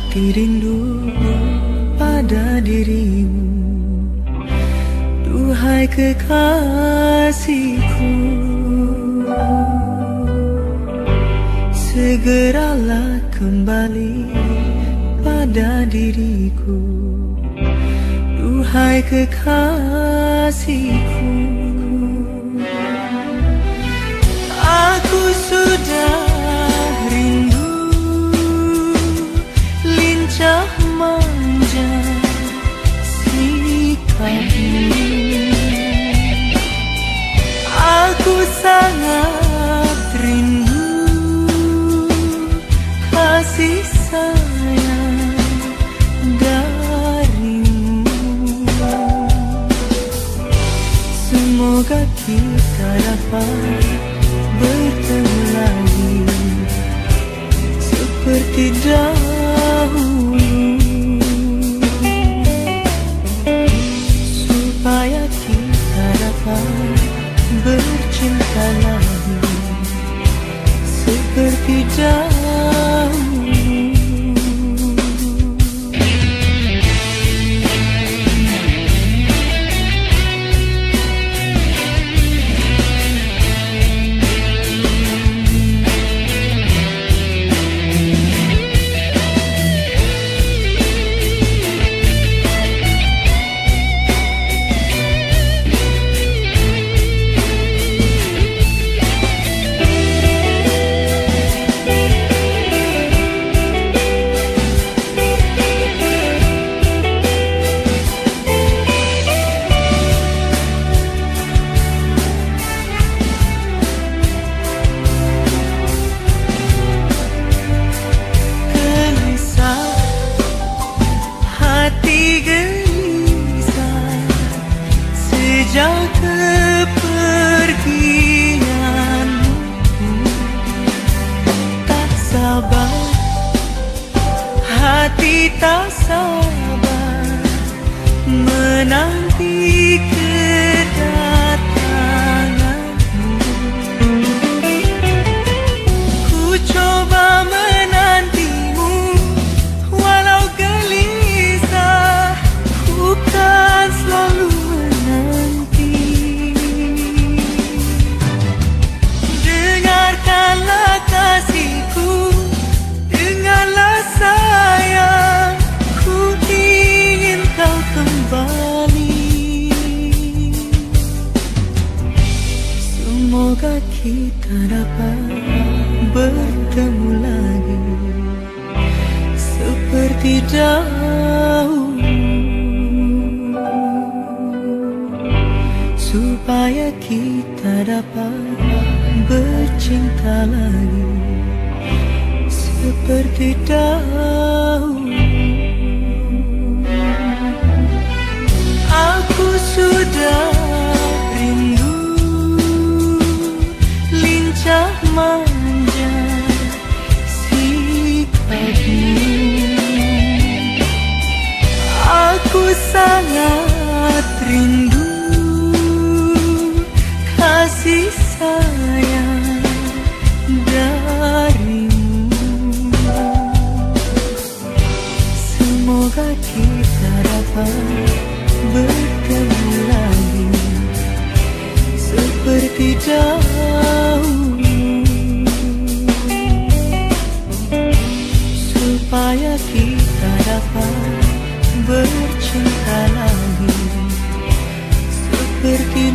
hati rindu pada dirimu. Duhai kekasihku. Segeralah kembali pada diriku. Duhai kekasihku. seperti dahulu. Supaya kita dapat bercinta lagi. Seperti dahulu.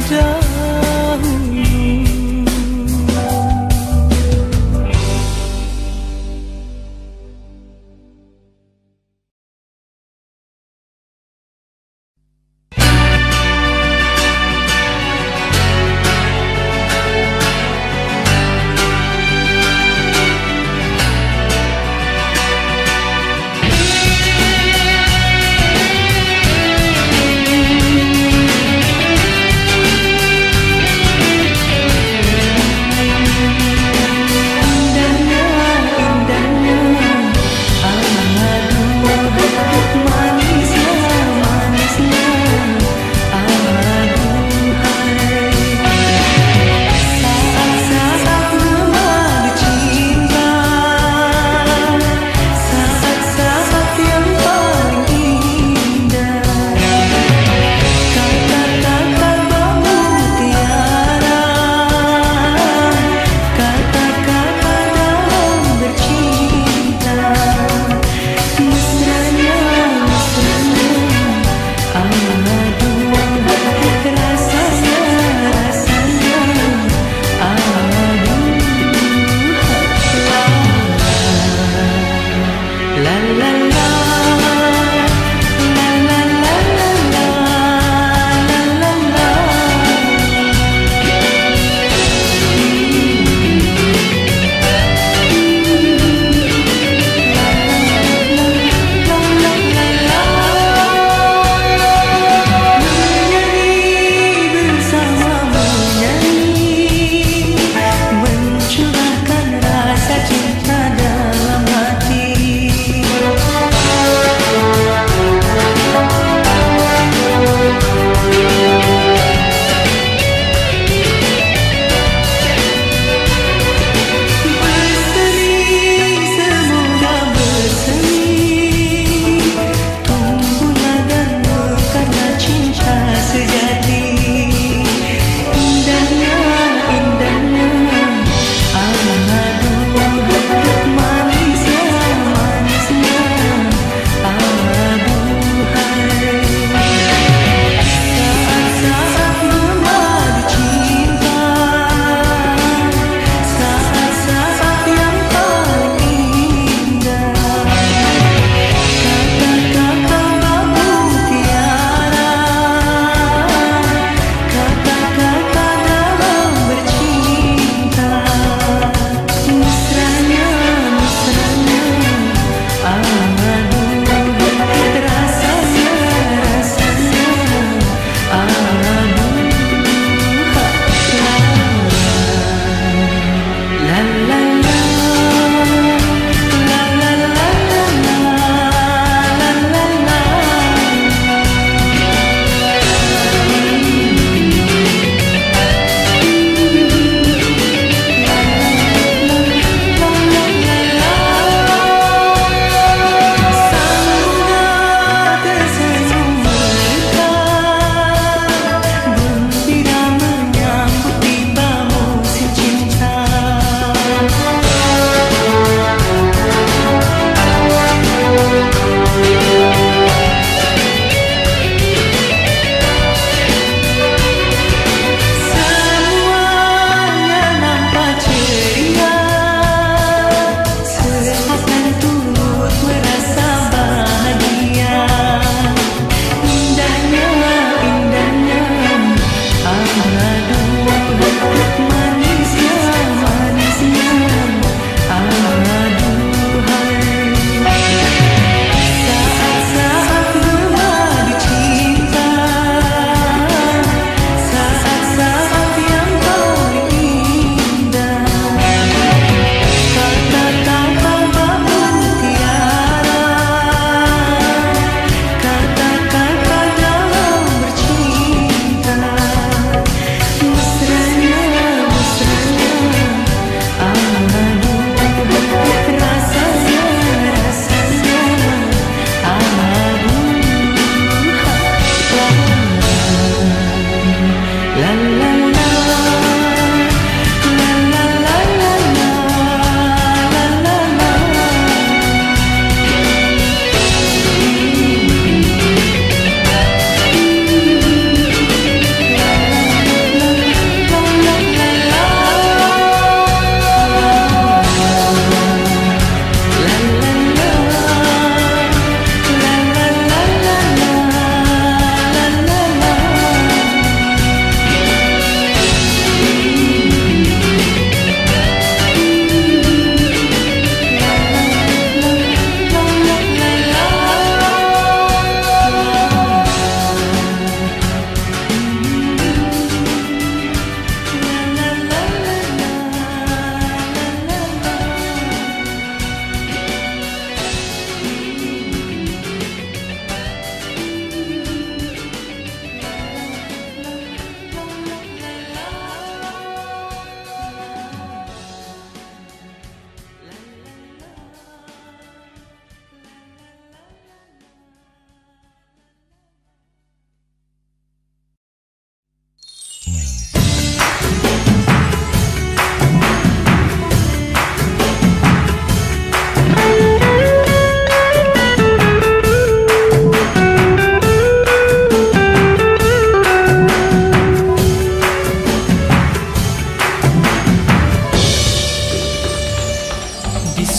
jauh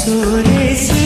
sorriso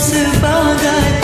sebagai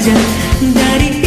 saja dari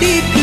deep